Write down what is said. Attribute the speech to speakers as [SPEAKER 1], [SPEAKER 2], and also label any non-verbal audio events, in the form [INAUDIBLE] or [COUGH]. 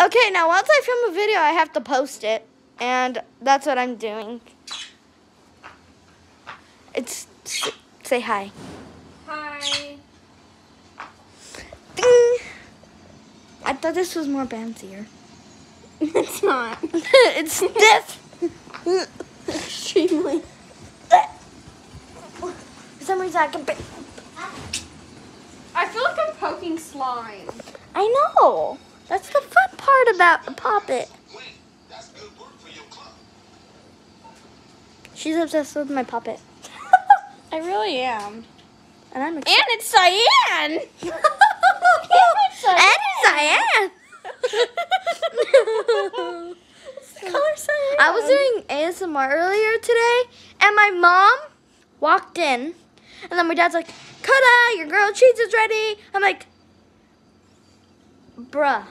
[SPEAKER 1] Okay, now once I film a video, I have to post it. And that's what I'm doing. It's say hi.
[SPEAKER 2] Hi.
[SPEAKER 1] Ding. I thought this was more bouncier. [LAUGHS]
[SPEAKER 2] it's not. [LAUGHS]
[SPEAKER 1] it's stiff.
[SPEAKER 2] Extremely.
[SPEAKER 1] For some reason, I can.
[SPEAKER 2] I feel like I'm poking slime.
[SPEAKER 1] I know. That's the fun about the puppet. She's obsessed with my puppet, [LAUGHS]
[SPEAKER 2] I really am.
[SPEAKER 1] and I'm
[SPEAKER 2] And it's Cyan. [LAUGHS] [LAUGHS]
[SPEAKER 1] and Cyan.
[SPEAKER 2] Color Cyan.
[SPEAKER 1] I was doing ASMR earlier today, and my mom walked in, and then my dad's like, "Kota, your grilled cheese is ready." I'm like, "Bruh,